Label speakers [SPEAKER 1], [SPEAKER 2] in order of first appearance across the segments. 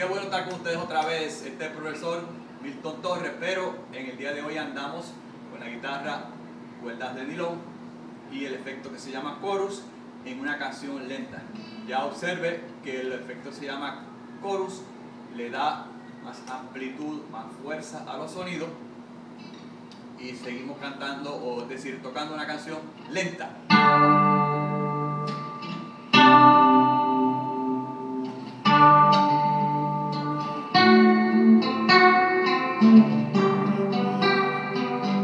[SPEAKER 1] estar con ustedes otra vez. Este es profesor Milton Torres, pero en el día de hoy andamos con la guitarra cuerdas de nylon y el efecto que se llama chorus en una canción lenta. Ya observe que el efecto se llama chorus, le da más amplitud, más fuerza a los sonidos y seguimos cantando, o es decir, tocando una canción lenta.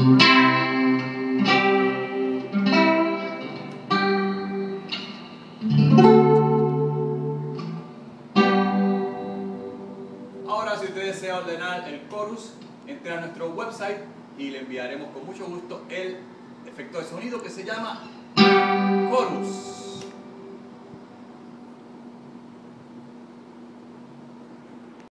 [SPEAKER 1] Ahora, si usted desea ordenar el chorus, entre a nuestro website y le enviaremos con mucho gusto el efecto de sonido que se llama.